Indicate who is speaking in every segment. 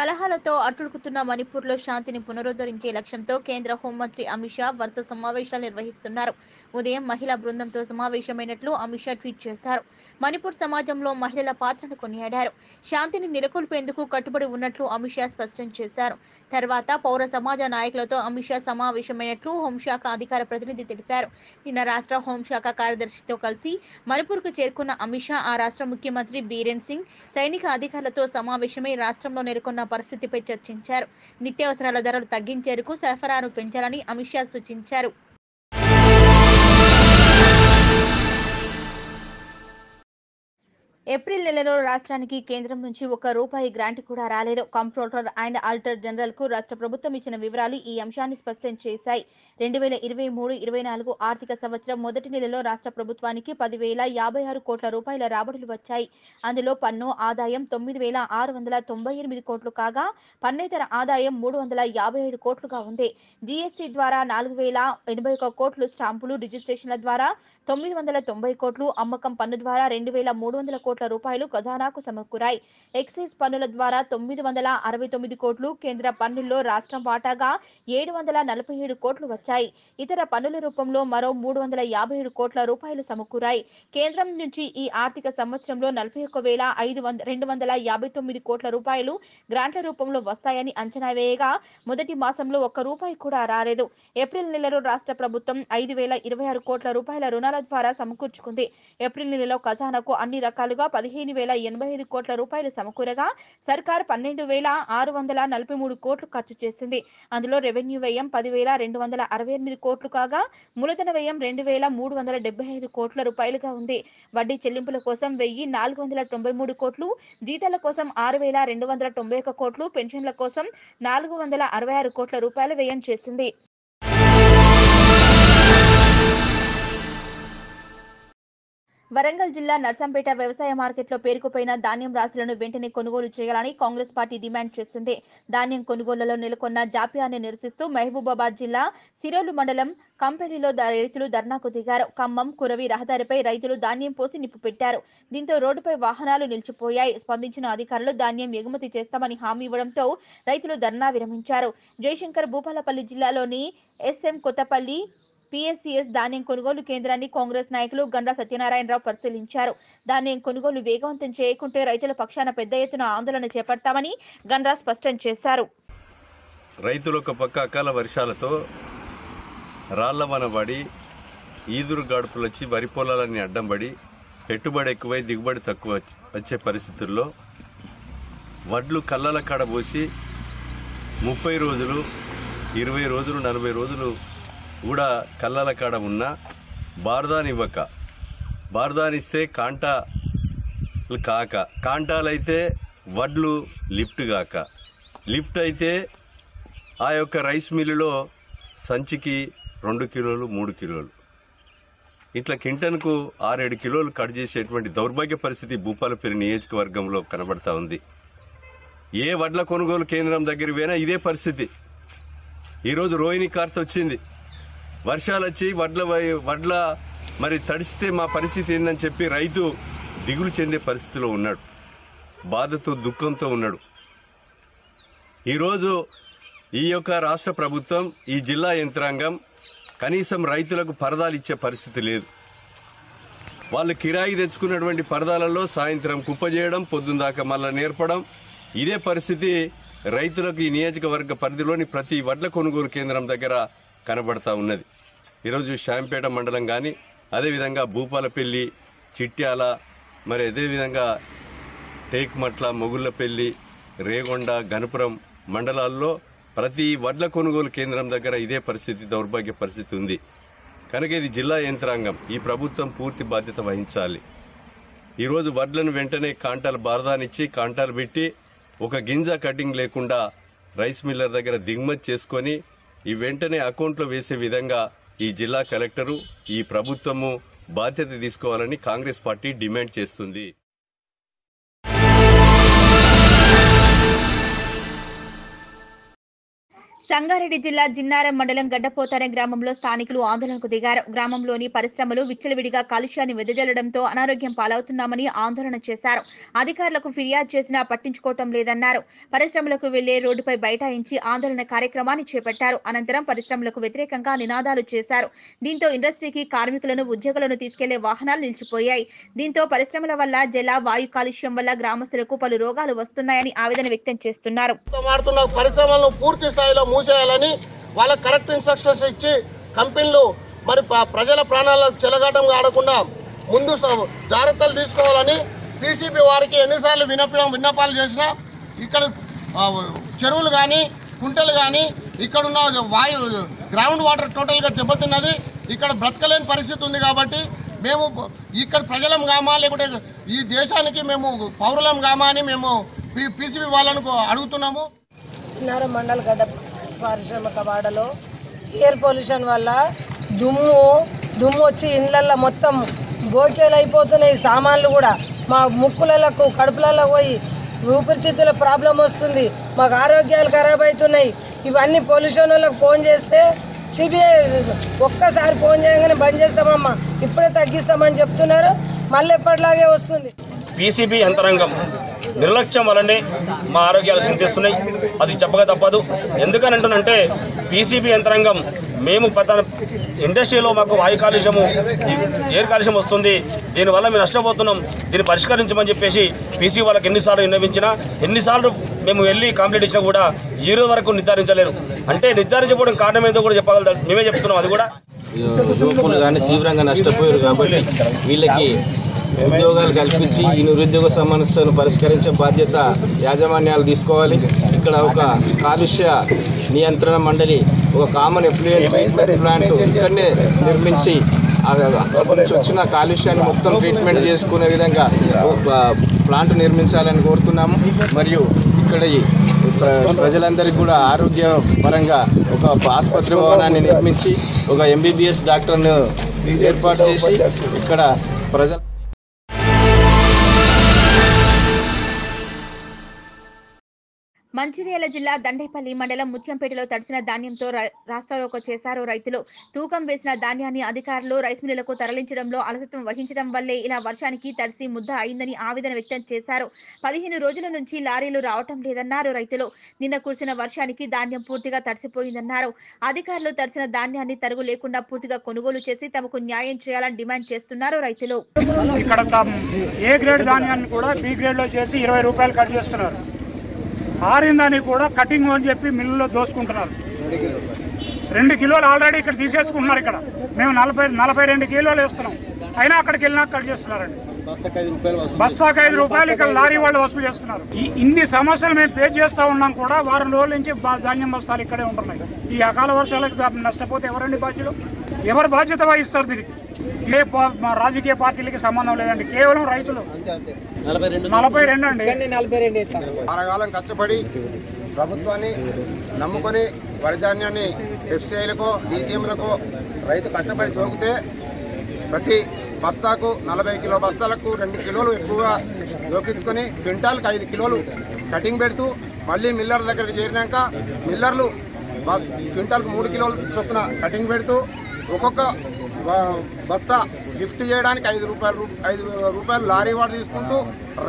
Speaker 1: కలహాలతో అట్టుడుకుతున్న మణిపూర్లో శాంతిని పునరుద్ధరించే లక్ష్యంతో కేంద్ర హోంమంత్రి అమిత్ షా వరుస సమావేశాలు నిర్వహిస్తున్నారు. ఉదయం మహిళా బృందంతో సమావేశమైనట్లు అమిత్ షా ట్వీట్ చేశారు. మణిపూర్ సమాజంలో మహిళల పాత్రను కొనియాడారు. శాంతిని నెలకొల్పేందుకు కట్టుబడి ఉన్నట్లు అమిత్ షా స్పష్టం చేశారు. తర్వాత పౌర సమాజ నాయకులతో అమిత్ షా సమావేశమైనట్లు హోంశాఖ అధికార ప్రతినిధి తెలిపారు. నిన్న రాష్ట్ర హోంశాఖ కార్యదర్శితో కలిసి మణిపూర్కు చేరుకున్న అమిత్ షా ఆ రాష్ట్ర ముఖ్యమంత్రి బీరేన్ సింగ్ సైనిక అధికారులతో సమావేశమై రాష్ట్రంలో నెలకొన్న పరిస్థితిపై చర్చించారు. నిత్యావసరాల ధరలు తగ్గించేందుకు సరఫరాను పెంచాలని అమిత్ షా సూచించారు. ఏప్రిల్ నెలలో రాష్ట్రానికి కేంద్రం నుంచి ఒక రూపాయి గ్రాంట్ కూడా రాలేదు. కంప్ట్రోలర్ అండ్ ఆడిటర్ జనరల్కు రాష్ట్ర ప్రభుత్వం ఇచ్చిన వివరాలు ఈ అంశాన్ని స్పష్టం చేశాయి. రెండు వేల ఇరవై మూడు ఇరవై నాలుగు ఆర్థిక సంవత్సరం మొదటి నెలలో రాష్ట్ర ప్రభుత్వానికి పదివేల యాభై ఆరు కోట్ల రూపాయల రాబడులు వచ్చాయి. అందులో పన్ను ఆదాయం తొమ్మిది వేల ఆరు వందల తొంభై ఎనిమిది కోట్లు కాగా పన్నేతర ఆదాయం మూడు వందల యాభై ఏడు కోట్లుగా ఉంది. జీఎస్టీ ద్వారా నాలుగు వేల ఎనభై ఒక కోట్లు స్టాంపులు రిజిస్ట్రేషన్ల ద్వారా తొమ్మిది వందల తొంభై కోట్లు అమ్మకం పన్ను ద్వారా రెండు వేల మూడు వందల కోట్లు రూపాయలు ఖజానాకు సమకూరాయి. ఎక్సైజ్ పన్నుల ద్వారా తొమ్మిది వందల అరవై తొమ్మిది కోట్లు కేంద్ర పన్నుల్లో రాష్ట్రం వాటాగా ఏడు వందల నలభై ఏడు కోట్లు వచ్చాయి. ఇతర పన్నుల రూపంలో మరో మూడు వందల యాభై ఏడు కోట్ల రూపాయలు సమకూరాయి. కేంద్రం నుంచి ఈ ఆర్థిక సంవత్సరంలో నలభై ఒక్క వేల ఐదు వంద రెండు వందల యాభై తొమ్మిది కోట్ల రూపాయలు గ్రాంట్ల రూపంలో వస్తాయని అంచనా వేయగా మొదటి మాసంలో ఒక్క రూపాయి కూడా రాలేదు. ఏప్రిల్ నెలలో రాష్ట్ర ప్రభుత్వం ఐదు వేల ఇరవై ఆరు కోట్ల రూపాయల రుణాల ద్వారా సమకూర్చుకుంది. ఏప్రిల్ నెలలో ఖజానాకు అన్ని రకాలుగా పదిహేను వేల ఎనభై ఐదు కోట్ల రూపాయలు సమకూరగా సర్కార్ పన్నెండు వేల ఆరు వందల నలభై మూడు కోట్లు ఖర్చు చేసింది. అందులో రెవెన్యూ వ్యయం పదివేల రెండు వందల అరవై ఎనిమిది కోట్లు కాగా మూలధన వ్యయం రెండు వేల మూడు వందల డెబ్బై ఐదు కోట్ల రూపాయలుగా ఉంది. వడ్డీ చెల్లింపుల కోసం వెయ్యి నాలుగు వందల తొంభై మూడు కోట్లు జీతాల కోసం ఆరు వేల రెండు వందల తొంభై ఒక్క కోట్లు పెన్షన్ల కోసం నాలుగు వందల అరవై ఆరు కోట్ల రూపాయలు వ్యయం చేసింది. వరంగల్ జిల్లా నర్సంపేట వ్యవసాయ మార్కెట్లో పేరుకుపోయిన ధాన్యం రాశులను వెంటనే కొనుగోలు చేయాలని కాంగ్రెస్ పార్టీ డిమాండ్ చేస్తుంది. ధాన్యం కొనుగోళ్ళలో నెలకొన్న జాప్యాన్ని నిరసిస్తూ మహబూబాబాద్ జిల్లా సిరోలు మండలం కంపెనీలో రైతులు ధర్నాకు దిగారు. ఖమ్మం కురవి రహదారిపై రైతులు ధాన్యం పోసి నిప్పు పెట్టారు. దీంతో రోడ్డుపై వాహనాలు నిలిచిపోయాయి. స్పందించిన అధికారులు ధాన్యం ఎగుమతి చేస్తామని హామీ ఇవ్వడంతో రైతులు ధర్నా విరమించారు. జయశంకర్ భూపాలపల్లి జిల్లాలోని ఎస్ఎం కొత్తపల్లి పిఎస్సిఎస్ ధాన్యం కొనుగోలు కేంద్రాన్ని కాంగ్రెస్ నాయకులు గండ్ర సత్యనారాయణరావు పరిశీలించారు. ధాన్యం కొనుగోలు వేగవంతం చేయకుంటే రైతుల పక్షాన పెద్ద ఎత్తున ఆందోళన చేపడతామని గండ్రా స్పష్టం చేశారు.
Speaker 2: రైతులు ఒక పక్క అకాల వర్షాలతో రాళ్ళవన పడి ఈదురు గాడుపులు వచ్చి వరి పొలాలన్నీ అడ్డం పడి పెట్టుబడి ఎక్కువై దిగుబడి తక్కువ వచ్చి- వచ్చే పరిస్థితుల్లో వడ్లు కళ్ళల కడబోసి ముప్పై రోజులు ఇరవై రోజులు నలభై రోజులు కూడా కళ్ళల కాడ ఉన్న బార్దానివ్వక. బార్దానిస్తే కాంట కాక. కాంటాలైతే వడ్లు లిఫ్ట్ కాక లిఫ్ట్ అయితే ఆ యొక్క రైస్ మిల్లులో సంచికి రెండు కిలోలు మూడు కిలోలు. ఇట్లా కింటన్కు ఆరేడు కిలోలు కట్ చేసేటువంటి దౌర్భాగ్య పరిస్థితి భూపాలపల్లి నియోజకవర్గంలో కనబడతా ఉంది. ఏ వడ్ల కొనుగోలు కేంద్రం దగ్గర పోయినా ఇదే పరిస్థితి. ఈరోజు రోహిణి కార్త వచ్చింది వర్షాలు వచ్చి వడ్ల వై- వడ్ల మరి తడిస్తే మా పరిస్థితి ఏందని చెప్పి రైతు దిగులు చెందే పరిస్థితిలో ఉన్నాడు. బాధతో దుఃఖంతో ఉన్నాడు. ఈరోజు ఈ యొక్క రాష్ట్ర ప్రభుత్వం ఈ జిల్లా యంత్రాంగం కనీసం రైతులకు పరదాలు ఇచ్చే పరిస్థితి లేదు. వాళ్ళు కిరాయి తెచ్చుకున్నటువంటి పరదాలలో సాయంత్రం కుప్పజేయడం పొద్దున్న దాకా మళ్ళా నేర్పడం ఇదే పరిస్థితి రైతులకు ఈ నియోజకవర్గ పరిధిలోని ప్రతి వడ్ల కొనుగోలు కేంద్రం దగ్గర కనబడతా ఉన్నది. ఈరోజు శాంపేట మండలం కానీ అదేవిధంగా భూపాలపల్లి చిట్యాల మరి అదేవిధంగా టేక్మట్ల మొగుళ్ళపల్లి రేగొండ గణపురం మండలాల్లో ప్రతి వడ్ల కొనుగోలు కేంద్రం దగ్గర ఇదే పరిస్థితి దౌర్భాగ్య పరిస్థితి ఉంది. కనుక ఇది జిల్లా యంత్రాంగం. ఈ ప్రభుత్వం పూర్తి బాధ్యత వహించాలి. ఈరోజు వడ్లను వెంటనే కాంటాలు బారదానిచ్చి కాంటాలు పెట్టి ఒక గింజ కటింగ్ లేకుండా రైస్ మిల్లర్ దగ్గర దిగుమతి చేసుకొని ఈ వెంటనే అకౌంట్లో వేసే విధంగా ఈ జిల్లా కలెక్టరు ఈ ప్రభుత్వము బాధ్యత తీసుకోవాలని కాంగ్రెస్ పార్టీ డిమాండ్ చేస్తుంది.
Speaker 1: సంగారెడ్డి జిల్లా జిన్నారం మండలం గడ్డపోతారం గ్రామంలో స్థానికులు ఆందోళనకు దిగారు. గ్రామంలోని పరిశ్రమలు విచ్చలవిడిగా కాలుష్యాన్ని వెదజల్లడంతో అనారోగ్యం పాలవుతున్నామని ఆందోళన చేశారు. అధికారులకు ఫిర్యాదు చేసినా పట్టించుకోవటం లేదన్నారు. పరిశ్రమలకు వెళ్ళే రోడ్డుపై బైఠాయించి ఆందోళన కార్యక్రమాన్ని చేపట్టారు. అనంతరం పరిశ్రమలకు వ్యతిరేకంగా నినాదాలు చేశారు. దీంతో ఇండస్ట్రీకి కార్మికులను ఉద్యోగులను తీసుకెళ్ళే వాహనాలు నిలిచిపోయాయి. దీంతో పరిశ్రమల వల్ల జల వాయు కాలుష్యం వల్ల గ్రామస్తులకు పలు రోగాలు వస్తున్నాయని ఆవేదన వ్యక్తం చేస్తున్నారు.
Speaker 3: పరిశ్రమలను పూర్తి స్థాయిలో మూసేయాలని వాళ్ళకి కరెక్ట్ ఇన్స్ట్రక్షన్స్ ఇచ్చి కంపెనీలు మరి ప్రజల ప్రాణాలకు చెలగాటం ఆడకుండా ముందు జాగ్రత్తలు తీసుకోవాలని పీసీబీ వారికి ఎన్నిసార్లు వినపడం విన్నపాలు చేసినా ఇక్కడ చెరువులు కానీ కుంటలు కానీ ఇక్కడున్న వాయు గ్రౌండ్ వాటర్ టోటల్గా దెబ్బతిన్నది. ఇక్కడ బ్రతకలేని పరిస్థితి ఉంది కాబట్టి మేము ఇక్కడ ప్రజలం కామా లేకుంటే ఈ దేశానికి మేము పౌరులం కామా అని మేము పీసీబీ వాళ్ళను అడుగుతున్నాము.
Speaker 4: మండల గడ్డ పారిశ్రామిక వాడలో ఎయిర్ పొల్యూషన్ వల్ల దుమ్ము దుమ్ము వచ్చి ఇండ్లల్లో మొత్తం బోకేలు అయిపోతున్నాయి సామాన్లు కూడా. మా ముక్కులకు కడుపులలో పోయి ఊపిరితిత్తుల ప్రాబ్లం వస్తుంది. మాకు ఆరోగ్యాలు ఖరాబ్ అవుతున్నాయి ఇవన్నీ పొల్యూషన్ వాళ్ళకి ఫోన్ చేస్తే సిబిఐ ఒక్కసారి ఫోన్ చేయగానే బంద్ చేస్తామమ్మా. ఇప్పుడే తగ్గిస్తామని చెప్తున్నారు. మళ్ళీ ఎప్పటిలాగే వస్తుంది.
Speaker 5: పీసీబీ యంత్రాంగం. నిర్లక్ష్యం వల్లనే మా ఆరోగ్యాలు చింతిస్తున్నాయి. అది చెప్పక తప్పదు. ఎందుకని అంటున్నంటే పీసీబీ యంత్రాంగం మేము పత ఇండస్ట్రీలో మాకు వాయు కాలుష్యము ఎయిర్ కాలుష్యం వస్తుంది. దీనివల్ల మేము నష్టపోతున్నాం. దీన్ని పరిష్కరించమని చెప్పేసి పీసీ వాళ్ళకి ఎన్నిసార్లు విన్నవించినా ఎన్నిసార్లు మేము వెళ్ళి కంప్లైంట్ ఇచ్చినా కూడా ఈ రోజు వరకు నిర్ధారించలేరు. అంటే నిర్ధారించకపోవడం కారణం ఏదో కూడా చెప్పగలుగుతాం మేమే చెప్తున్నాం అది కూడా.
Speaker 6: యువకులు కానీ తీవ్రంగా నష్టపోయారు కాబట్టి వీళ్ళకి ఉద్యోగాలు కల్పించి ఈ నిరుద్యోగ సమస్యను పరిష్కరించే బాధ్యత యాజమాన్యాలు తీసుకోవాలి. ఇక్కడ ఒక కాలుష్య నియంత్రణ మండలి ఒక కామన్ ఎఫ్లూయెంట్ ప్లాంట్ ఇక్కడనే నిర్మించి నుంచి వచ్చిన కాలుష్యాన్ని మొత్తం ట్రీట్మెంట్ చేసుకునే విధంగా ప్లాంట్ నిర్మించాలని కోరుతున్నాము. మరియు ఇక్కడ ఈ ప్ర- ప్రజలందరికీ కూడా ఆరోగ్య పరంగా ఒక ఆసుపత్రి భవనాన్ని నిర్మించి ఒక ఎంబీబీఎస్ డాక్టర్ను ఏర్పాటు చేసి ఇక్కడ ప్రజలు
Speaker 1: మంచిర్యాల జిల్లా దండేపల్లి మండలం ముత్యంపేటలో తడిసిన ధాన్యంతో రాస్తారోకో చేశారు రైతులు. తూకం వేసిన ధాన్యాన్ని అధికారులు రైస్ మిల్లులకు తరలించడంలో అలసత్వం వహించడం వల్లే ఇలా వర్షానికి తడిసి ముద్ద అయిందని ఆవేదన వ్యక్తం చేశారు. పదిహేను రోజుల నుంచి లారీలు రావటం లేదన్నారు రైతులు. నిన్న కురిసిన వర్షానికి ధాన్యం పూర్తిగా తడిసిపోయిందన్నారు. అధికారులు తడిసిన ధాన్యాన్ని తరుగు లేకుండా పూర్తిగా కొనుగోలు చేసి తమకు న్యాయం చేయాలని డిమాండ్ చేస్తున్నారు రైతులు.
Speaker 7: ఇక్కడ ఏ గ్రేడ్ ధాన్యాన్ని కూడా బి గ్రేడ్లో చేసి ఇరవై రూపాయలు కట్ చేస్తున్నారు. ఆరిందని కూడా కటింగ్ అని చెప్పి మిల్లులో దోసుకుంటున్నారు. రెండు కిలోలు ఆల్రెడీ ఇక్కడ తీసేసుకుంటున్నారు ఇక్కడ. మేము నలభై నలభై రెండు కిలోలు వేస్తున్నాం. అయినా అక్కడికి వెళ్ళినా కట్ చేస్తున్నారండి. బస్తాకు ఐదు రూపాయలు ఇక్కడ లారీ వాళ్ళు వసూలు చేస్తున్నారు. ఈ ఇన్ని సమస్యలు మేము ఫేస్ చేస్తూ ఉన్నాం కూడా వారం రోజుల నుంచి ధాన్యం బస్తాలు ఇక్కడే ఉంటున్నాయి. ఈ అకాల వర్షాలకు నష్టపోతే ఎవరండి బాధ్యులు? ఎవరు బాధ్యత వహిస్తారు దీనికి? ఏ రాజకీయ పార్టీలకి సంబంధం లేదండి. కేవలం రైతులు. నలభై రెండు అండి.
Speaker 3: వారకాలం కష్టపడి ప్రభుత్వాన్ని నమ్ముకొని వరి ధాన్యాన్ని ఎఫ్సిఐలకు డీసీఎంలకు రైతు కష్టపడి జోకితే ప్రతి బస్తాకు నలభై కిలో బస్తాలకు రెండు కిలోలు ఎక్కువగా జోకించుకొని క్వింటాల్కి ఐదు కిలోలు కటింగ్ పెడుతూ మళ్ళీ మిల్లర్ దగ్గరికి చేరినాక మిల్లర్లు బస్ క్వింటాల్కి మూడు కిలోలు చొప్పున కటింగ్ పెడుతూ ఒక్కొక్క బస్తా లిఫ్ట్ చేయడానికి ఐదు రూపాయలు ఐదు రూపాయలు లారీ వాడు తీసుకుంటూ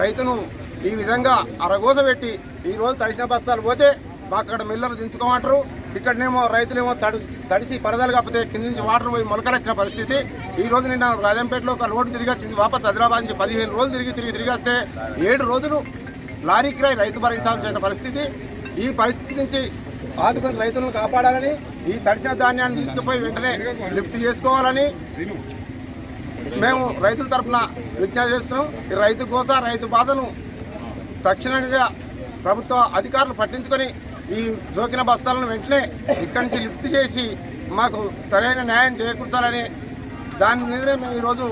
Speaker 3: రైతును ఈ విధంగా అరగోస పెట్టి ఈ రోజు తడిసిన బస్తాలు పోతే మాకు అక్కడ మిల్లర్ దించుకోమంటారు. ఇక్కడనేమో రైతులేమో తడి తడిసి పరదాలు కాకపోతే కింద నుంచి వాటర్ పోయి మొలకలొచ్చిన పరిస్థితి. ఈ రోజు నిన్న రాజంపేటలో ఒక రోడ్డు తిరిగి వచ్చింది వాపస్ హైదరాబాద్ నుంచి పదిహేను రోజులు తిరిగి తిరిగి తిరిగి వస్తే ఏడు రోజులు లారీ కిరాయి రైతు భరించాల్సిన పరిస్థితి. ఈ పరిస్థితి నుంచి ఆదుకొని రైతులను కాపాడాలని ఈ తడిసిన ధాన్యాన్ని తీసుకుపోయి వెంటనే లిఫ్ట్ చేసుకోవాలని మేము రైతుల తరఫున విజ్ఞప్తి చేస్తున్నాం. ఈ రైతు కోస రైతు బాధను తక్షణంగా ప్రభుత్వ అధికారులు పట్టించుకొని ఈ జోకిన బస్తాలను వెంటనే ఇక్కడి నుంచి లిఫ్ట్ చేసి మాకు సరైన న్యాయం చేకూర్చాలని దాని మీదనే మేము ఈరోజు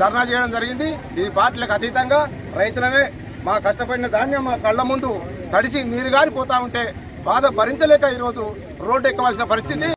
Speaker 3: ధర్నా చేయడం జరిగింది. ఈ పార్టీలకు అతీతంగా రైతులమే మా కష్టపడిన ధాన్యం మా కళ్ళ ముందు తడిసి నీరు గారిపోతూ ఉంటే బాధ భరించలేక ఈరోజు రోడ్డు ఎక్కవలసిన పరిస్థితి.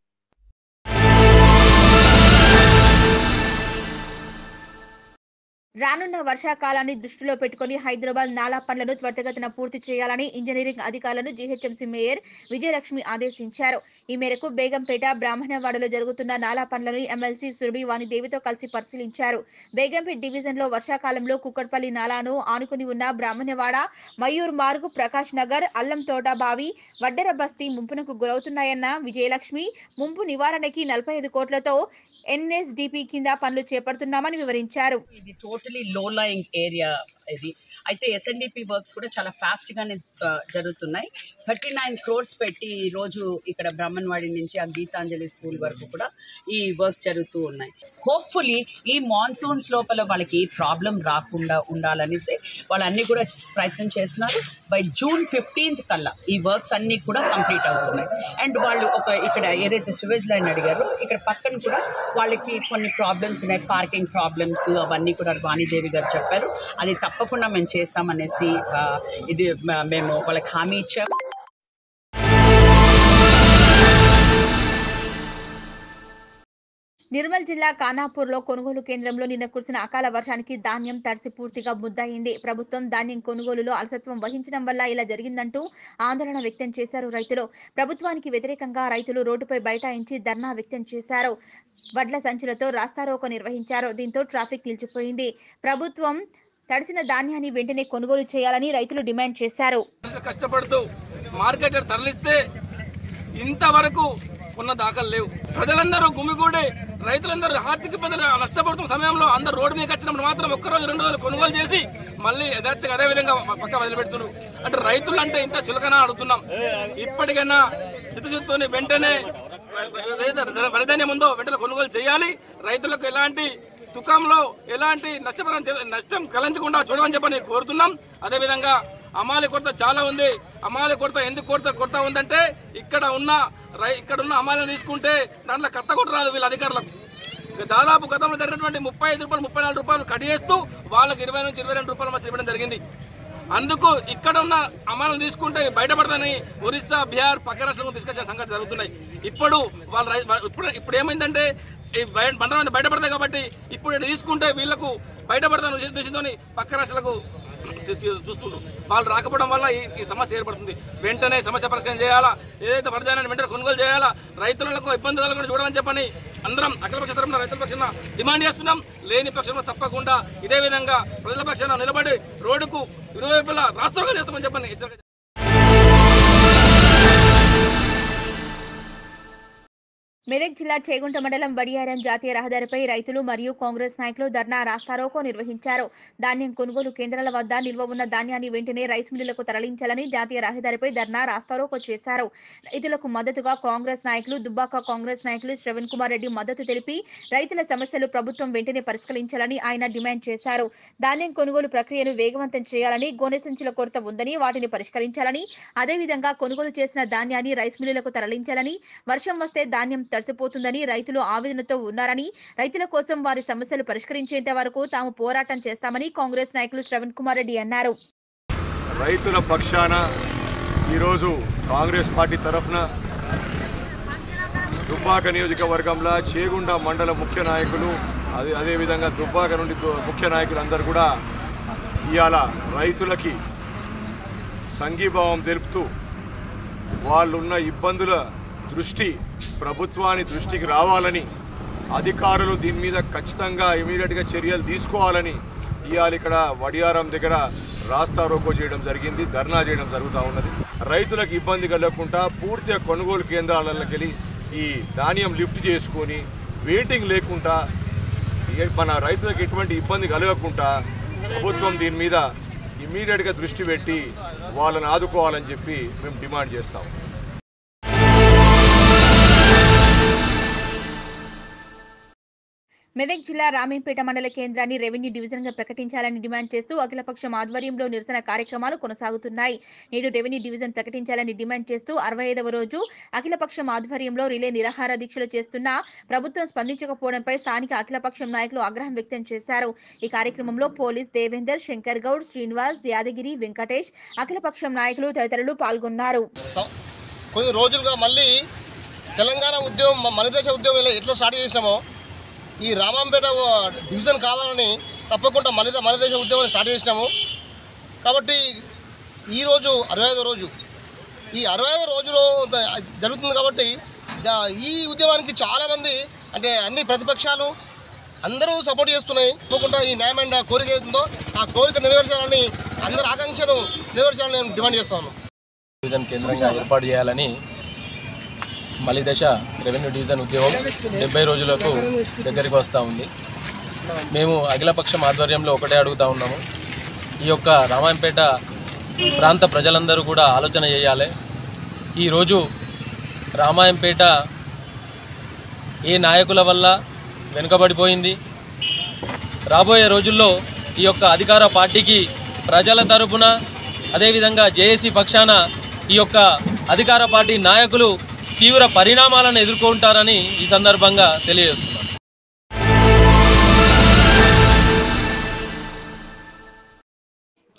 Speaker 1: రానున్న వర్షాకాలాన్ని దృష్టిలో పెట్టుకుని హైదరాబాద్ నాలా పనులను త్వరితగతిన పూర్తి చేయాలని ఇంజనీరింగ్ అధికారులను జీహెచ్ఎంసీ మేయర్ విజయలక్ష్మి ఆదేశించారు. ఈ మేరకు బేగంపేట బ్రాహ్మణవాడలో జరుగుతున్న నాలా పనులను ఎమ్మెల్సీ సురభి వాణిదేవితో కలిసి పరిశీలించారు. బేగంపేట డివిజన్లో వర్షాకాలంలో కుక్కట్పల్లి నాలాను ఆనుకుని ఉన్న బ్రాహ్మణవాడ మయూర్ మార్గు ప్రకాష్ నగర్ అల్లం తోట బావి వడ్డెర బస్తీ ముంపునకు గురవుతున్నాయన్న విజయలక్ష్మి ముంపు నివారణకి నలభై ఐదు కోట్లతో ఎన్ఎస్డిపి కింద పనులు చేపడుతున్నామని వివరించారు.
Speaker 8: ఇది టోటలీ లో లయింగ్ ఏరియా ఇది అయితే ఎస్ఎన్డిపి వర్క్స్ కూడా చాలా ఫాస్ట్గానే జరుగుతున్నాయి. థర్టీ నైన్ క్రోర్స్ పెట్టి ఈరోజు రోజు ఇక్కడ బ్రహ్మన్వాడి నుంచి ఆ గీతాంజలి స్కూల్ వరకు కూడా ఈ వర్క్స్ జరుగుతూ ఉన్నాయి. హోప్ఫుల్లీ ఈ మాన్సూన్స్ లోపల వాళ్ళకి ప్రాబ్లం రాకుండా ఉండాలనేసి వాళ్ళన్నీ కూడా ప్రయత్నం చేస్తున్నారు. బై జూన్ ఫిఫ్టీన్త్ కల్లా ఈ వర్క్స్ అన్నీ కూడా కంప్లీట్ అవుతున్నాయి. అండ్ వాళ్ళు ఒక ఇక్కడ ఏదైతే సివేజ్ లైన్ అడిగారో ఇక్కడ పక్కన కూడా వాళ్ళకి కొన్ని ప్రాబ్లమ్స్ ఉన్నాయి. పార్కింగ్ ప్రాబ్లమ్స్ అవన్నీ కూడా వాణిదేవి గారు చెప్పారు. అది తప్పకుండా మేము చేస్తామనేసి ఇది మేము వాళ్ళకి హామీ ఇచ్చాము
Speaker 1: నిర్మల్ జిల్లా ఖానాపూర్లో కొనుగోలు కేంద్రంలో నిన్న కురిసిన అకాల వర్షానికి ధాన్యం తడిసి పూర్తిగా ముద్దయింది. ప్రభుత్వం ధాన్యం కొనుగోలులో అలసత్వం వహించడం వల్ల ఇలా జరిగిందంటూ ఆందోళన వ్యక్తం చేశారు రైతులు. ప్రభుత్వానికి వ్యతిరేకంగా రైతులు రోడ్డుపై బైఠాయించి ధర్నా వ్యక్తం చేశారు. వడ్ల సంచులతో రాస్తారోకో నిర్వహించారు. దీంతో ట్రాఫిక్ నిలిచిపోయింది. ప్రభుత్వం తడిసిన ధాన్యాన్ని వెంటనే కొనుగోలు చేయాలని రైతులు డిమాండ్ చేశారు.
Speaker 9: కష్టపడుతూ మార్కెట్ తరలిస్తే ఇంతవరకు ఉన్న దాఖలు లేవు. ప్రజలందరూ గుమిగూడి రైతులందరూ ఆర్థిక ఇబ్బందులు నష్టపడుతున్న సమయంలో అందరూ రోడ్డు మీదకి వచ్చినప్పుడు మాత్రం ఒక్కరోజు రెండు రోజులు కొనుగోలు చేసి మళ్ళీ యథార్థంగా అదే విధంగా పక్క వదిలిపెడుతున్నారు. అంటే రైతులు అంటే ఇంత చులకన అడుగుతున్నాం. ఇప్పటికైనా చిత్తశుద్ధితోని వెంటనే వరధాన్యం ఉందో వెంటనే కొనుగోలు చేయాలి. రైతులకు ఎలాంటి దుకాంలో ఎలాంటి నష్టపరం నష్టం కలంచకుండా చూడమని చెప్పని కోరుతున్నాం. అదేవిధంగా అమాలి కొరత చాలా ఉంది. అమాలి కొరత ఎందుకు కొరత కొరత ఉందంటే ఇక్కడ ఉన్న రై ఇక్కడ ఉన్న అమాలిని తీసుకుంటే దాంట్లో కత్త కొట్టరాదు వీళ్ళ అధికారులకు. దాదాపు గతంలో జరిగినటువంటి ముప్పై ఐదు రూపాయలు ముప్పై నాలుగు రూపాయలు కట్ చేస్తూ వాళ్ళకి ఇరవై నుంచి ఇరవై రెండు రూపాయలు మధ్య ఇవ్వడం జరిగింది. అందుకు ఇక్కడ ఉన్న అమలు తీసుకుంటే బయటపడదని ఒరిస్సా బీహార్ పక్క రాష్ట్రంలో తీసుకొచ్చే సంగతి జరుగుతున్నాయి. ఇప్పుడు వాళ్ళు ఇప్పుడు ఇప్పుడు ఏమైందంటే ఈ బయ- బయటపడతాయి కాబట్టి ఇప్పుడు తీసుకుంటే వీళ్ళకు బయటపడతాను ఉద్దేశంతో పక్క రాష్ట్రాలకు చూస్తుండ్రు. వాళ్ళు రాకపోవడం వల్ల ఈ సమస్య ఏర్పడుతుంది. వెంటనే సమస్య పరిష్కారం చేయాలా? ఏదైతే వరదానాన్ని వెంటనే కొనుగోలు చేయాలా? రైతులకు ఇబ్బంది కలగకుండా చూడమని చెప్పని అందరం అఖిలపక్ష తరఫున రైతుల పక్షాన డిమాండ్ చేస్తున్నాం. లేని పక్షంలో తప్పకుండా ఇదే విధంగా ప్రజల పక్షాన నిలబడి రోడ్డుకు ఇరువైపులా రాష్ట్రంగా చేస్తామని చెప్పని
Speaker 1: మెదక్ జిల్లా చేగుంట మండలం వడియారం జాతీయ రహదారిపై రైతులు మరియు కాంగ్రెస్ నాయకులు ధర్నా రాస్తారోకో నిర్వహించారు. ధాన్యం కొనుగోలు కేంద్రాల వద్ద నిల్వ ఉన్న ధాన్యాన్ని వెంటనే రైస్ మిల్లులకు తరలించాలని జాతీయ రహదారిపై ధర్నా రాస్తారోకో చేశారు. రైతులకు మద్దతుగా కాంగ్రెస్ నాయకులు దుబ్బాక కాంగ్రెస్ నాయకులు శ్రవణ్ కుమార్ రెడ్డి మద్దతు తెలిపి రైతుల సమస్యలు ప్రభుత్వం వెంటనే పరిష్కరించాలని ఆయన డిమాండ్ చేశారు. ధాన్యం కొనుగోలు ప్రక్రియను వేగవంతం చేయాలని గోనె సంచుల కొరత ఉందని వాటిని పరిష్కరించాలని అదేవిధంగా కొనుగోలు చేసిన ధాన్యాన్ని రైస్ మిల్లులకు తరలించాలని వర్షం వస్తే ధాన్యం తడిసిపోతుందని రైతులు ఆవేదనతో ఉన్నారని రైతుల కోసం వారి సమస్యలు పరిష్కరించేంత వరకు తాము పోరాటం చేస్తామని కాంగ్రెస్ నాయకులు శ్రవణ్ కుమార్ రెడ్డి అన్నారు.
Speaker 10: రైతుల పక్షాన ఈరోజు కాంగ్రెస్ పార్టీ తరఫున దుబ్బాక నియోజకవర్గంలో చేగుండ మండల ముఖ్య నాయకులు అదే అదేవిధంగా దుబ్బాక నుండి ముఖ్య నాయకులందరూ కూడా ఇవాళ రైతులకి సంఘీభావం తెలుపుతూ వాళ్ళున్న ఇబ్బందుల దృష్టి ప్రభుత్వాన్ని దృష్టికి రావాలని అధికారులు దీని మీద ఖచ్చితంగా ఇమీడియట్గా చర్యలు తీసుకోవాలని ఇవాళ ఇక్కడ వడియారం దగ్గర రాస్తా రోకో చేయడం జరిగింది ధర్నా చేయడం జరుగుతూ ఉన్నది. రైతులకు ఇబ్బంది కలగకుండా పూర్తిగా కొనుగోలు కేంద్రాలకి వెళ్ళి ఈ ధాన్యం లిఫ్ట్ చేసుకొని వెయిటింగ్ లేకుండా మన రైతులకు ఎటువంటి ఇబ్బంది కలగకుండా ప్రభుత్వం దీని మీద ఇమీడియట్గా దృష్టి పెట్టి వాళ్ళని ఆదుకోవాలని చెప్పి మేము డిమాండ్ చేస్తాం.
Speaker 1: మెదక్ జిల్లా రామేంపేట మండల కేంద్రాన్ని రెవెన్యూ డివిజన్గా ప్రకటించాలని డిమాండ్ చేస్తూ అఖిలపక్షం ఆధ్వర్యంలో నిరసన కార్యక్రమాలు కొనసాగుతున్నాయి. నేడు రెవెన్యూ డివిజన్ ప్రకటించాలని డిమాండ్ చేస్తూ అరవై ఐదవ రోజు అఖిలపక్షం ఆధ్వర్యంలో రిలే నిరాహార దీక్షలు చేస్తున్న ప్రభుత్వం స్పందించకపోవడంపై స్థానిక అఖిలపక్షం నాయకులు ఆగ్రహం వ్యక్తం చేశారు. ఈ కార్యక్రమంలో పోలీస్ దేవేందర్ శంకర్ గౌడ్ శ్రీనివాస్ యాదగిరి వెంకటేష్ అఖిలపక్షం నాయకులు తదితరులు పాల్గొన్నారు.
Speaker 11: కొన్ని రోజులుగా మళ్ళీ తెలంగాణ ఉద్యమం మన దేశ ఉద్యమం ఎట్లా స్టార్ట్ చేసినామో ఈ రామంపేట డివిజన్ కావాలని తప్పకుండా మలిద మలిదేశ ఉద్యమాన్ని స్టార్ట్ చేసినాము. కాబట్టి ఈరోజు అరవై ఐదో రోజు. ఈ అరవై ఐదో రోజులో జరుగుతుంది కాబట్టి ఈ ఉద్యమానికి చాలామంది అంటే అన్ని ప్రతిపక్షాలు అందరూ సపోర్ట్ చేస్తున్నాయి. తప్పకుండా ఈ న్యాయమైన కోరిక ఏదో ఆ కోరిక నెరవేర్చాలని అందరి ఆకాంక్షను నెరవేర్చాలని నేను డిమాండ్ చేస్తాను
Speaker 12: డివిజన్ కేంద్రంగా ఏర్పాటు చేయాలని మలిదశ రెవెన్యూ డివిజన్ ఉద్యోగం డెబ్బై రోజులకు దగ్గరికి వస్తూ ఉంది. మేము అఖిలపక్షం ఆధ్వర్యంలో ఒకటే అడుగుతా ఉన్నాము. ఈ యొక్క రామాయంపేట ప్రాంత ప్రజలందరూ కూడా ఆలోచన చేయాలి. ఈరోజు రామాయంపేట ఏ నాయకుల వల్ల వెనుకబడిపోయింది? రాబోయే రోజుల్లో ఈ యొక్క అధికార పార్టీకి ప్రజల తరపున అదేవిధంగా జేఏసీ పక్షాన ఈ యొక్క అధికార పార్టీ నాయకులు తీవ్ర పరిణామాలను ఎదుర్కొంటారని ఈ సందర్భంగా తెలియజేస్తున్నారు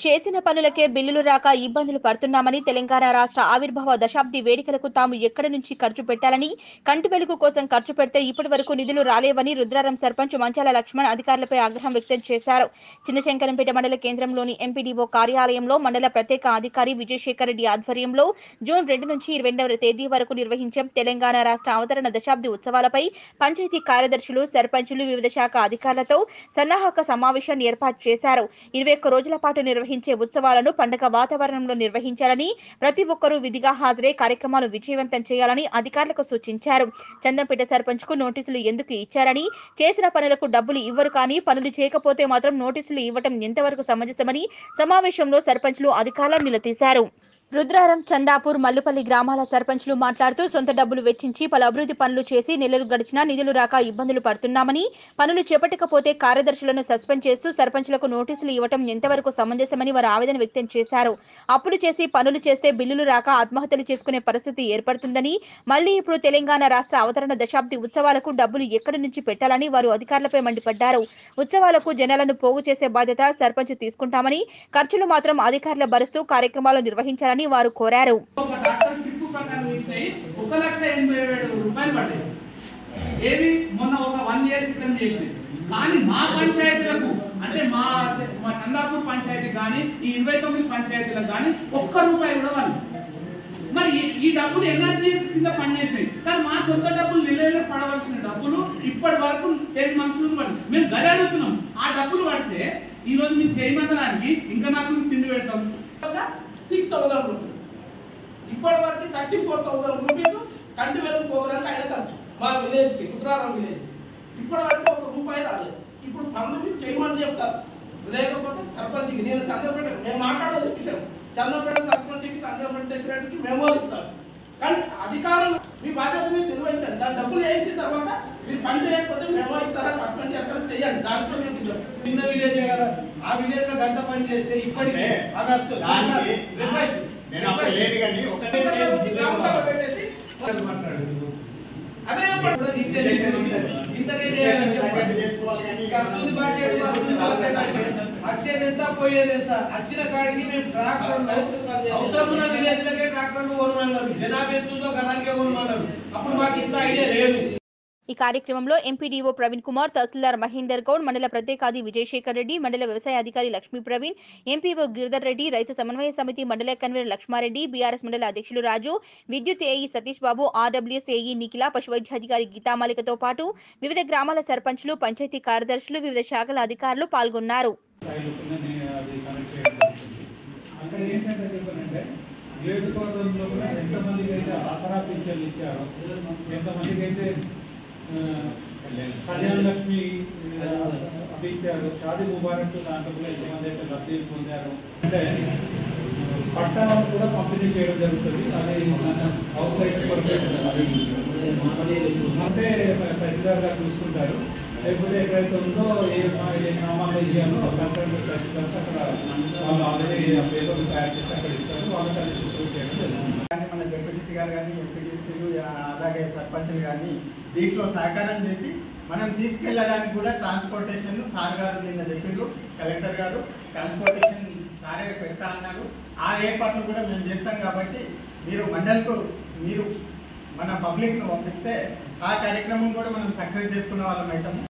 Speaker 1: చేసిన పనులకే బిల్లులు రాక ఇబ్బందులు పడుతున్నామని తెలంగాణ రాష్ట్ర ఆవిర్భావ దశాబ్ది వేడుకలకు తాము ఎక్కడి నుంచి ఖర్చు పెట్టాలని కంటి వెలుగు కోసం ఖర్చు పెడితే ఇప్పటి వరకు నిధులు రాలేవని రుద్రారం సర్పంచ్ మంచాల లక్ష్మణ్ అధికారులపై ఆగ్రహం వ్యక్తం చేశారు. చిన్నశంకరంపేట మండల కేంద్రంలోని ఎంపీడీఓ కార్యాలయంలో మండల ప్రత్యేక అధికారి విజయశేఖర్ రెడ్డి ఆధ్వర్యంలో జూన్ రెండు నుంచి ఇరవై రెండవ తేదీ వరకు నిర్వహించే తెలంగాణ రాష్ట్ర అవతరణ దశాబ్ది ఉత్సవాలపై పంచాయతీ కార్యదర్శులు సర్పంచులు వివిధ శాఖ అధికారులతో సన్నాహక సమావేశాన్ని ఏర్పాటు చేశారు. ఇరవై ఒక్క రోజుల పాటు నిర్వహించే ఉత్సవాలను పండగ వాతావరణంలో నిర్వహించాలని ప్రతి ఒక్కరూ విధిగా హాజరై కార్యక్రమాలు విజయవంతం చేయాలని అధికారులకు సూచించారు. చందంపేట సర్పంచ్కు నోటీసులు ఎందుకు ఇచ్చారని చేసిన పనులకు డబ్బులు ఇవ్వరు కానీ పనులు చేయకపోతే మాత్రం నోటీసులు ఇవ్వటం ఎంతవరకు సమంజసమని సమావేశంలో సర్పంచ్లు అధికారులను నిలదీశారు. రుద్రారం చందాపూర్ మల్లుపల్లి గ్రామాల సర్పంచ్లు మాట్లాడుతూ సొంత డబ్బులు వెచ్చించి పలు అభివృద్ధి పనులు చేసి నెలలు గడిచినా నిధులు రాక ఇబ్బందులు పడుతున్నామని పనులు చేపట్టకపోతే కార్యదర్శులను సస్పెండ్ చేస్తూ సర్పంచ్లకు నోటీసులు ఇవ్వటం ఎంతవరకు సమంజసమని వారు ఆవేదన వ్యక్తం చేశారు. అప్పులు చేసి పనులు చేస్తే బిల్లులు రాక ఆత్మహత్యలు చేసుకునే పరిస్థితి ఏర్పడుతుందని మళ్ళీ ఇప్పుడు తెలంగాణ రాష్ట్ర అవతరణ దశాబ్ది ఉత్సవాలకు డబ్బులు ఎక్కడి నుంచి పెట్టాలని వారు అధికారులపై మండిపడ్డారు. ఉత్సవాలకు జనాలను పోగు చేసే బాధ్యత సర్పంచ్ తీసుకుంటామని ఖర్చులు మాత్రం అధికారులు భరుస్తూ కార్యక్రమాలు నిర్వహించాలని వారు కోరారు.
Speaker 13: ప్రకారం ఒక లక్ష ఎనభై రూపాయలు ఏవి? మొన్న ఒక వన్ ఇయర్ క్రితం చేసినాయి కానీ మా పంచాయతీలకు అంటే మా మా చందాపూర్ పంచాయతీ కానీ ఈ ఇరవై తొమ్మిది పంచాయతీలకు కానీ ఒక్క రూపాయి కూడా వాళ్ళు మరి ఈ- డబ్బులు ఎన్ఆర్జీఎస్ కింద పనిచేసినాయి కానీ మా సొంత డబ్బులు నెలలో పడవలసిన డబ్బులు ఇప్పటి వరకు టెన్ మంత్స్ నుండి పడింది మేము గది అడుగుతున్నాం. ఆ డబ్బులు పడితే ఈ రోజు మేము చేయమన్న దానికి ఇంకా నాకు తిండి పెడతాం.
Speaker 14: సిక్స్ థౌసండ్ రూపీస్ ఇప్పటి వరకు థర్టీ ఫోర్ థౌసండ్ రూపీస్ కంటి వెలుగు పోవడానికి ఆయన ఖర్చు. మా విలేజ్కి ఉత్తరారం విలేజ్. ఇప్పటి వరకు ఒక రూపాయి రాలేదు. ఇప్పుడు పంతొమ్మిది చేయమని చెప్తారు. లేకపోతే సర్పంచ్కి. నేను చంద్రపేట మేము మాట్లాడేది విషయం. చంద్రపేట సర్పంచ్కి చంద్రపేట సెక్రటరీకి మెమో ఇస్తారు కానీ అధికారం మీ బాధ్యత మీరు నిర్వహించండి దాని డబ్బులు వేయించిన తర్వాత మీరు పని చేయకపోతే మెమో ఇస్తారా సర్పంచ్ చేస్తారా చేయండి దాంట్లో సిద్ధం.
Speaker 13: చిన్న విలేజ్ కదా ఆ విలేజ్లో గంట పని చేస్తే ఇప్పటికే అవి వస్తుంది.
Speaker 14: దానికి
Speaker 13: రిక్వెస్ట్.
Speaker 14: నేను అప్పుడు లేదు కానీ ఒకటే పెట్టేసి
Speaker 13: అదే వచ్చేది ఎంత పోయేది ఎంత వచ్చిన కాడికి మేము ట్రాక్టర్లు అవసరం ఉన్న విలేజ్ లకే ట్రాక్టర్లు కొనమన్నారు. జనాభా ఎంతుందో గదానికే కొనమన్నారు. అప్పుడు మాకు ఇంత ఐడియా లేదు.
Speaker 1: ఈ కార్యక్రమంలో ఎంపీడీఓ ప్రవీణ్ కుమార్ తహసీల్దార్ మహేందర్ గౌడ్ మండల ప్రత్యేకాది విజయశేఖర్ రెడ్డి మండల వ్యవసాయ అధికారి లక్ష్మీ ప్రవీణ్ ఎంపీఓ గిరిధర్ రెడ్డి రైతు సమన్వయ సమితి మండల కన్వీనర్ లక్ష్మారెడ్డి బీఆర్ఎస్ మండల అధ్యక్షులు రాజు విద్యుత్ AE Satish Babu RWS AE Nikhila పశువైద్యాధికారి గీతామాలికతో పాటు వివిధ గ్రామాల సర్పంచ్లు పంచాయతీ కార్యదర్శులు వివిధ శాఖల అధికారులు పాల్గొన్నారు.
Speaker 15: అక్కడ ఏంటంటే నియోజకవర్గంలో కూడా ఎంతమందికి అయితే ఆసరా పింఛన్లు ఇచ్చారో ఎంతమందికి అయితే కళ్యాణ లక్ష్మి ఆ, అవి ఇచ్చారు షాదీ ముబారక్ దాంట్లో కూడా ఎంతమంది అయితే లబ్ధి పొందారు. అంటే పట్టాలను కూడా పంపిణీ చేయడం జరుగుతుంది. అదే హౌస్ సైడ్స్ అంటే తహసీల్దార్ చూసుకుంటారు. లేకపోతే ఎక్కడైతే ఉందో ఏ మా- ఏ గ్రామాల్లో ఇయ్యాలో కన్సర్న్ అక్కడ వాళ్ళు ఆల్రెడీ పేపర్లు తయారు చేసి అక్కడ ఇస్తారు. వాళ్ళకి అది డిస్ట్రిబ్యూట్ చేయడం జరుగుతుంది.
Speaker 16: కానీ మన జెడ్పీటీసీ గారు కానీ ఎంపీటీసీలు అలాగే సర్పంచ్లు కానీ దీంట్లో సహకారం చేసి మనం తీసుకెళ్ళడానికి కూడా ట్రాన్స్పోర్టేషన్ సార్ గారు నిన్న చెప్పిండ్రు కలెక్టర్ గారు. ట్రాన్స్పోర్టేషన్ సారే పెడతా అన్నారు. ఆ ఏర్పాట్లు కూడా మేము చేస్తాం కాబట్టి మీరు మండలికు మీరు మన పబ్లిక్ను పంపిస్తే ఆ కార్యక్రమం కూడా మనం సక్సెస్ చేసుకున్న వాళ్ళం అవుతాము.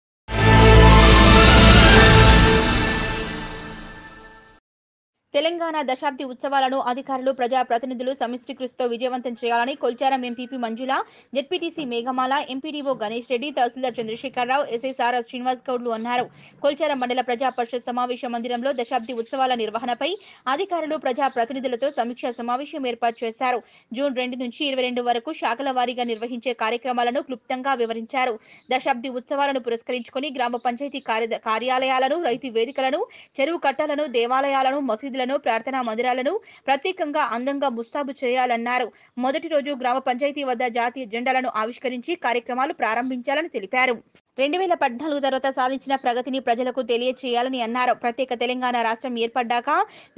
Speaker 1: తెలంగాణ దశాబ్ది ఉత్సవాలను అధికారులు ప్రజాప్రతినిధులు సమిష్టి కృషితో విజయవంతం చేయాలని Kolcharam MPP Manjula ZPTC Meghamala MPDO Ganesh Reddy తహసీల్దార్ చంద్రశేఖరరావు ఎస్ఐసార్ శ్రీనివాస్ గౌడ్లు అన్నారు. కొల్చారం మండల ప్రజా పరిషత్ సమావేశ మందిరంలో దశాబ్ది ఉత్సవాల నిర్వహణపై అధికారులు ప్రజా ప్రతినిధులతో సమీక్షా సమావేశం ఏర్పాటు చేశారు. జూన్ రెండు నుంచి ఇరవై రెండు వరకు శాఖల వారీగా నిర్వహించే కార్యక్రమాలను క్లుప్తంగా వివరించారు. దశాబ్ది ఉత్సవాలను పురస్కరించుకుని గ్రామ పంచాయతీ కార్య- కార్యాలయాలను రైతు వేదికలను చెరువు కట్టలను దేవాలయాలను మసీదులను ప్రార్థనా మందిరాలను ప్రత్యేకంగా అందంగా ముస్తాబు చేయాలన్నారు. మొదటి రోజు గ్రామ పంచాయతీ వద్ద జాతీయ జెండాలను ఆవిష్కరించి కార్యక్రమాలు ప్రారంభించాలని తెలిపారు. రెండు వేల పద్నాలుగు తర్వాత సాధించిన ప్రగతిని ప్రజలకు తెలియచేయాలని అన్నారు. ప్రత్యేక తెలంగాణ రాష్ట్రం ఏర్పడ్డాక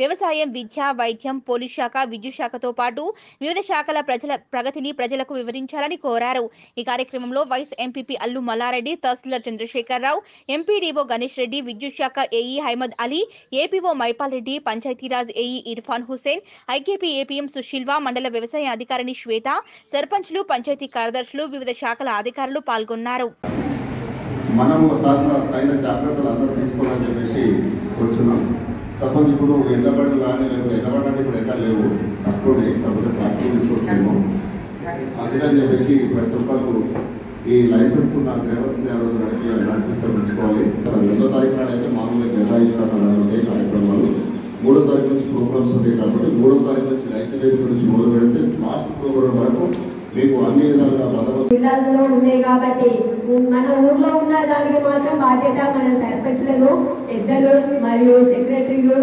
Speaker 1: వ్యవసాయం విద్య వైద్యం పోలీస్ శాఖ విద్యుత్ శాఖతో పాటు వివిధ శాఖల ప్రజల ప్రగతిని ప్రజలకు వివరించాలని కోరారు. ఈ కార్యక్రమంలో వైస్ ఎంపీపీ అల్లు మల్లారెడ్డి తహసీల్దార్ చంద్రశేఖరరావు ఎంపీడీఓ గణేష్ రెడ్డి విద్యుత్ శాఖ AE Haimad Ali APO Mypal Reddy Panchayati Raj AE Irfan Hussain IKP APM సుశీల్వా మండల వ్యవసాయ అధికారిని శ్వేత సర్పంచ్లు పంచాయతీ కార్యదర్శులు వివిధ శాఖల అధికారులు పాల్గొన్నారు.
Speaker 17: మనము దాంట్లో తగిన జాగ్రత్తలు అందరూ తీసుకోవాలని చెప్పేసి కూర్చున్నాం. సపోజ్ ఇప్పుడు ఎండబడి కానీ లేకపోతే ఎండబడి ఇప్పుడు ఎక్కడ లేవు. తక్కువనే కాకపోతే ట్రాక్టర్ తీసుకొస్తాము అందుకని చెప్పేసి ప్రతి ఒక్కరు ఈ లైసెన్స్ ఉన్న డ్రైవర్స్ ఆ రోజు నడిపి నడిపిస్తే ఉంచుకోవాలి. రెండో తారీఖు నాడైతే అయితే మామూలుగా కేటాయిస్తాను అదే కార్యక్రమాలు. మూడో తారీఖు నుంచి ప్రోగ్రామ్స్ ఉంటాయి కాబట్టి మూడో తారీఖు నుంచి రైతు వేదిక నుంచి మొదలు పెడితే లాస్ట్ ప్రోగ్రామ్ వరకు మీకు అన్ని విధాలుగా
Speaker 18: జిల్లాలలో ఉన్నాయి కాబట్టి మన ఊర్లో ఉన్న దానికి మాత్రం బాధ్యత మన సర్పంచ్లను పెద్దలు మరియు సెక్రటరీలు.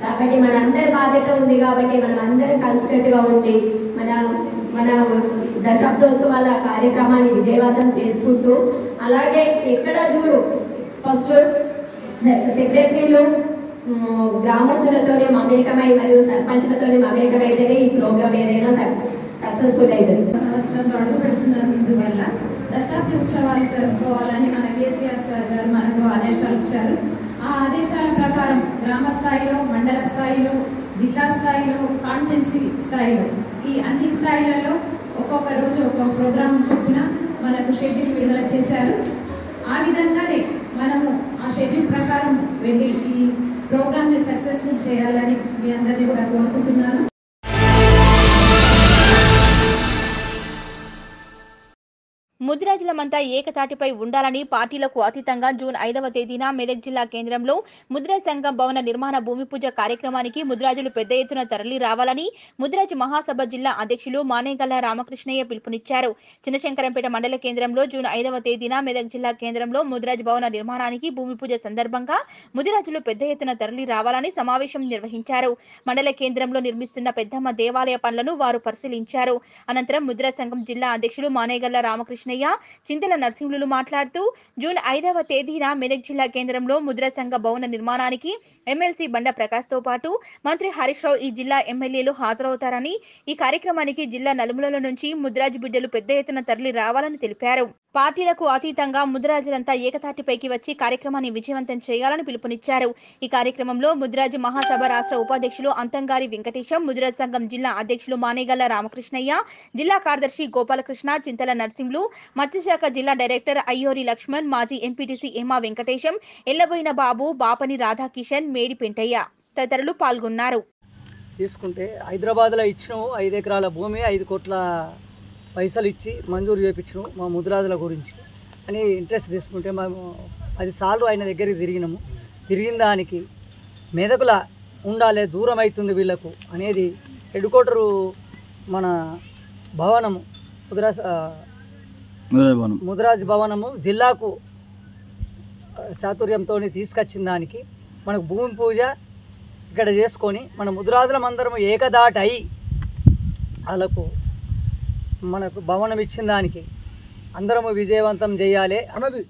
Speaker 18: కాబట్టి మన అందరి బాధ్యత ఉంది కాబట్టి మనం అందరం కలిసికట్టుగా ఉండి మన మన దశాబ్దోత్సవాల కార్యక్రమాన్ని విజయవంతం చేసుకుంటూ అలాగే ఎక్కడ చూడు ఫస్ట్ సెక్రటరీలు గ్రామస్తులతోనే మమేకమై మరియు సర్పంచ్లతోనే మమేకమైతేనే ఈ ప్రోగ్రామ్ ఏదైనా సక్సెస్ఫుల్ అవుతుంది
Speaker 19: సంవత్సరంలో అడుగు పెడుతున్నందువల్ల దశాబ్ది ఉత్సవాలు జరుపుకోవాలని మన కేసీఆర్ సార్ గారు మనకు ఆదేశాలు ఇచ్చారు. ఆ ఆదేశాల ప్రకారం గ్రామ స్థాయిలో మండల స్థాయిలో జిల్లా స్థాయిలో కాన్సెన్సీ స్థాయిలో ఈ అన్ని స్థాయిలలో ఒక్కొక్క రోజు ఒక్కొక్క ప్రోగ్రాం చొప్పున మనకు షెడ్యూల్ విడుదల చేశారు. ఆ విధంగానే మనము ఆ షెడ్యూల్ ప్రకారం వెళ్ళి ఈ ప్రోగ్రామ్ని సక్సెస్ఫుల్ చేయాలని మీ అందరినీ కూడా కోరుకుంటున్నాను.
Speaker 1: ముద్రాజలమంతా ఏకతాటిపై ఉండాలని పార్టీలకు అతీతంగా జూన్ ఐదవ తేదీన మెదక్ జిల్లా కేంద్రంలో ముద్రా సంఘం భవన నిర్మాణ భూమి పూజ కార్యక్రమానికి ముద్రాజులు పెద్ద ఎత్తున తరలి రావాలని ముద్రాజ్ మహాసభ జిల్లా అధ్యక్షులు మానేగల్ల రామకృష్ణయ్య పిలుపునిచ్చారు. చిన్నశంకరంపేట మండల కేంద్రంలో జూన్ ఐదవ తేదీన మెదక్ జిల్లా కేంద్రంలో ముద్రాజ్ భవన నిర్మాణానికి భూమి పూజ సందర్భంగా ముదిరాజులు పెద్ద ఎత్తున తరలి రావాలని సమావేశం నిర్వహించారు. మండల కేంద్రంలో నిర్మిస్తున్న పెద్దమ్మ దేవాలయ పనులను వారు పరిశీలించారు. అనంతరం ముద్రా సంఘం జిల్లా అధ్యక్షులు మానేగల్ల రామకృష్ణయ్య చింతల నర్సింహులు మాట్లాడుతూ జూన్ ఐదవ తేదీన మెదక్ జిల్లా కేంద్రంలో ముద్రా సంఘ భవన నిర్మాణానికి ఎమ్మెల్సీ బండ ప్రకాష్తో పాటు మంత్రి హరీష్ రావు ఈ జిల్లా ఎమ్మెల్యేలు హాజరవుతారని ఈ కార్యక్రమానికి జిల్లా నలుమూలల నుంచి ముద్రాజ్ బిడ్డలు పెద్ద ఎత్తున తరలి రావాలని తెలిపారు. పార్టీలకు అతీతంగా ముద్రాజులంతా ఏకతాటిపైకి వచ్చి కార్యక్రమాన్ని విజయవంతం చేయాలని పిలుపునిచ్చారు. ఈ కార్యక్రమంలో ముద్రాజు మహాసభ రాష్ట్ర ఉపాధ్యక్షులు అంతంగారి వెంకటేశం ముద్రాజ్ సంఘం జిల్లా అధ్యక్షులు మానేగల్ల రామకృష్ణయ్య జిల్లా కార్యదర్శి గోపాలకృష్ణ చింతల నరసింహులు మత్స్యశాఖ జిల్లా డైరెక్టర్ అయ్యోరి లక్ష్మణ్ మాజీ ఎంపీటీసీ ఏమా వెంకటేశం ఎల్లబోయిన బాబు బాపని రాధాకిషన్ మేడి పెంటయ్య తదితరులు పాల్గొన్నారు.
Speaker 20: తీసుకుంటే హైదరాబాద్లో ఇచ్చిన ఐదు ఎకరాల భూమి ఐదు కోట్ల పైసలు ఇచ్చి మంజూరు చేయించినాము మా ముద్రాజుల గురించి. అని ఇంట్రెస్ట్ తీసుకుంటే మేము పది సార్లు ఆయన దగ్గరికి తిరిగినాము. తిరిగిన దానికి మెదకుల ఉండాలి దూరం అవుతుంది వీళ్ళకు అనేది హెడ్ క్వార్టరు మన భవనము ముద్రాజ్ ముద్రాజ్ భవనము జిల్లాకు చాతుర్యంతో తీసుకొచ్చిన దానికి మనకు భూమి పూజ ఇక్కడ చేసుకొని మన ముద్రాజులం అందరం ఏకదాట అయి వాళ్ళకు మనకు భవనం ఇచ్చిన దానికి అందరము విజయవంతం చేయాలి.
Speaker 21: అన్నది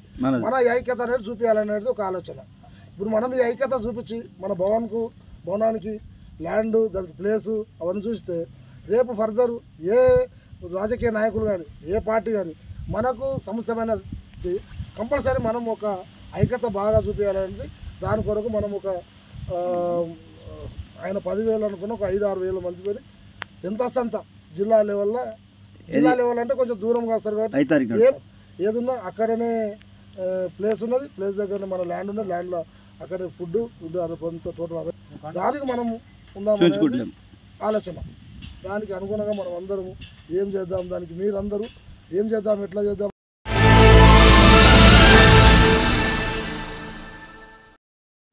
Speaker 21: మన ఈ ఐక్యత అనేది చూపించాలనేది ఒక ఆలోచన. ఇప్పుడు మనం ఈ ఐక్యత చూపించి మన భవన్కు భవనానికి ల్యాండ్ దానికి ప్లేసు అవన్నీ చూస్తే రేపు ఫర్దర్ ఏ రాజకీయ నాయకులు కానీ ఏ పార్టీ కానీ మనకు సమస్యమైన కంపల్సరీ మనం ఒక ఐక్యత బాగా చూపించాలనేది దాని కొరకు మనం ఒక ఆయన పదివేలు అనుకున్న ఒక ఐదు ఆరు వేల మందితో ఎంత అంత జిల్లా లెవెల్లో జిల్లా లెవెల్ అంటే కొంచెం దూరంగా వస్తారు కాబట్టి ఏం ఏదున్నా అక్కడనే ప్లేస్ ఉన్నది. ప్లేస్ దగ్గరనే మన ల్యాండ్ ఉన్నది. ల్యాండ్లో అక్కడే ఫుడ్ ఫుడ్ కొంత టోటల్ దానికి మనం ఉందాం. ఆలోచన. దానికి అనుగుణంగా మనం అందరము ఏం చేద్దాం దానికి మీరందరూ ఏం చేద్దాం ఎట్లా చేద్దాం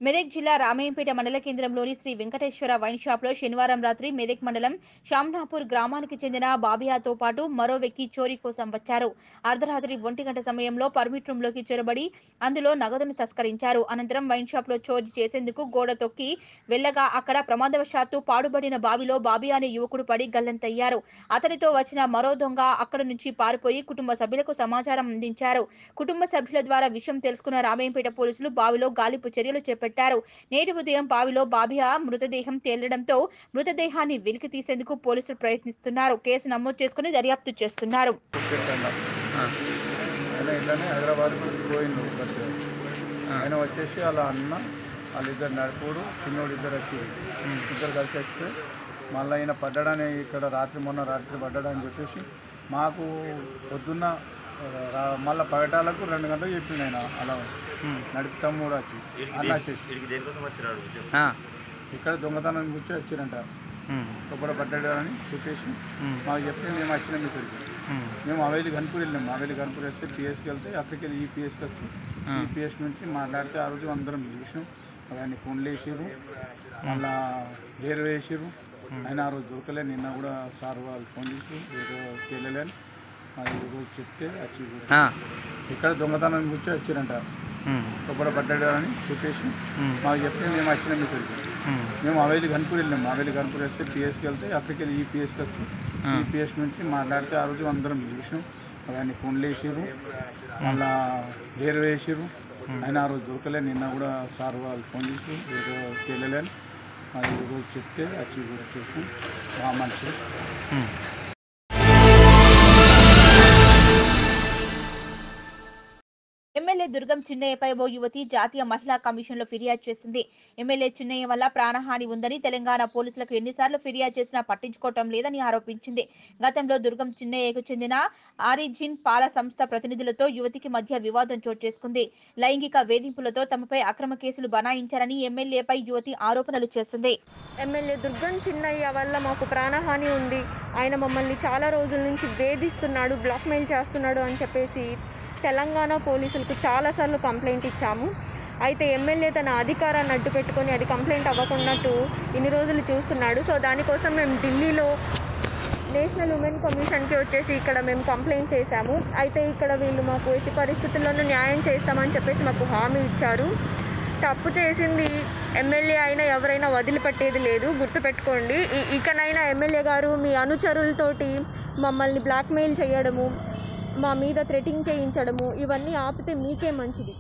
Speaker 1: మెదక్ జిల్లా రామయ్యంపేట మండల కేంద్రంలోని శ్రీ వెంకటేశ్వర వైన్ షాప్లో శనివారం రాత్రి మెదక్ మండలం షామ్నాపూర్ గ్రామానికి చెందిన బాబియాతో పాటు మరో వ్యక్తి చోరీ కోసం వచ్చారు. అర్ధరాత్రి ఒంటి గంట సమయంలో పర్మిట్ రూమ్లోకి చొరబడి అందులో నగదును తస్కరించారు. అనంతరం వైన్ షాప్లో చోరీ చేసేందుకు గోడ తొక్కి వెళ్ళగా అక్కడ ప్రమాదవశాత్తు పాడుబడిన బావిలో బాబియా అనే యువకుడు పడి గల్లంతయ్యారు. అతనితో వచ్చిన మరో దొంగ అక్కడ నుంచి పారిపోయి కుటుంబ సభ్యులకు సమాచారం అందించారు. కుటుంబ సభ్యుల ద్వారా విషయం తెలుసుకున్న రామయ్యంపేట పోలీసులు బావిలో గాలింపు చర్యలు చేపట్టారు. నేటి ఉదయం బావిలో బాబియా మృతదేహం తేలడంతో మృతదేహాన్ని వెలికి తీసేందుకు పోలీసులు ప్రయత్నిస్తున్నారు. కేసు నమోదు చేసుకుని దర్యాప్తు చేస్తున్నారు.
Speaker 22: ఆయన ఇట్లానే హైదరాబాద్ పోయిండు బట్ ఆయన వచ్చేసి వాళ్ళ అన్న వాళ్ళిద్దరు నడుపుడు చిన్నోడు ఇద్దరు వచ్చి ఇద్దరు కలిసి వస్తే మళ్ళీ ఆయన పడ్డాడని ఇక్కడ రాత్రి మొన్న రాత్రి పడ్డాడని చెప్పేసి మాకు పొద్దున్న మళ్ళా పగటాలకు రెండు గంటలకు చెప్పిండు ఆయన అలా నడిపి తమ్ముడు వచ్చి అన్న వచ్చేసి. ఇక్కడ దొంగతనం గురించి వచ్చిరంట. లోపల పడ్డాడు అని చెప్పేసి మాకు చెప్తే మేము వచ్చినాం ఇక్కడికి. మేము అవేలి గన్పూర్ వెళ్ళాము అవేలి గన్పూర్ వస్తే పిఎస్కి వెళ్తే అక్కడికి వెళ్ళి ఈ పిఎస్కి వస్తే ఈ పిఎస్ నుంచి మాట్లాడితే ఆ రోజు అందరం చూసాం అవన్నీ ఫోన్లు వేసారు మళ్ళా హెయిర్ వేసారు అయినా ఆ రోజు దొరకలే. నిన్న కూడా సార్ వాళ్ళు ఫోన్ చేసి ఏదో తెలియలేని ఈరోజు చెప్తే వచ్చి. ఇక్కడ దొంగతనం గురించి వచ్చిరంట. లోపల పడ్డాడు అని చెప్పేసి మాకు చెప్తే మేము వచ్చినాం ఇక్కడికి మేము అవేలి గన్పూర్ వెళ్ళాము అవేలి గన్పూర్ వస్తే పిఎస్కి వెళ్తే అక్కడికి వెళ్ళి ఈ పిఎస్కి వస్తే ఈ పిఎస్ నుంచి మాట్లాడితే ఆ రోజు అందరం చూసాం అవన్నీ ఫోన్లు వేసారు మళ్ళా హెయిర్ వేసారు అయినా ఆ రోజు దొరకలే. నిన్న కూడా సార్ వాళ్ళు ఫోన్ చేసి ఏదో తెలియలేని అది ఈరోజు చెప్తే వచ్చి కూడా చేసాం మా మనిషి
Speaker 1: దుర్గం చిన్నయ్యపై ఓ యువతి జాతీయ మహిళా కమిషన్లో ఫిర్యాదు చేసింది. ఎమ్మెల్యే చిన్నయ్య వల్ల ప్రాణహాని ఉందని తెలంగాణ పోలీసులకు ఎన్నిసార్లు ఫిర్యాదు చేసినా పట్టించుకోవటం లేదని ఆరోపించింది. గతంలో దుర్గం చిన్నయ్యకు చెందిన ఆరిజిన్ పాల సంస్థ ప్రతినిధులతో యువతికి మధ్య వివాదం చోటు చేసుకుంది. లైంగిక వేధింపులతో తమపై అక్రమ కేసులు బనాయించారని ఎమ్మెల్యేపై యువతి ఆరోపణలు చేసింది.
Speaker 23: ఎమ్మెల్యే దుర్గం చిన్నయ్య వల్ల మాకు ప్రాణహాని ఉంది. ఆయన మమ్మల్ని చాలా రోజుల నుంచి వేధిస్తున్నాడు బ్లాక్మెయిల్ చేస్తున్నాడు అని చెప్పేసి తెలంగాణ పోలీసులకు చాలాసార్లు కంప్లైంట్ ఇచ్చాము. అయితే ఎమ్మెల్యే తన అధికారాన్ని అడ్డు పెట్టుకొని అది కంప్లైంట్ అవ్వకున్నట్టు ఇన్ని రోజులు చూస్తున్నాడు. సో దానికోసం మేము ఢిల్లీలో నేషనల్ ఉమెన్ కమిషన్కి వచ్చేసి ఇక్కడ మేము కంప్లైంట్ చేశాము. అయితే ఇక్కడ వీళ్ళు మాకు ఎట్టి పరిస్థితుల్లోనూ న్యాయం చేస్తామని చెప్పేసి మాకు హామీ ఇచ్చారు. తప్పు చేసింది ఎమ్మెల్యే అయినా ఎవరైనా వదిలిపెట్టేది లేదు. గుర్తుపెట్టుకోండి. ఇకనైనా ఎమ్మెల్యే గారు మీ అనుచరులతోటి మమ్మల్ని బ్లాక్మెయిల్ చేయడము మా మీద థ్రెటింగ్ చేయించడము ఇవన్నీ ఆపితే మీకే మంచిది.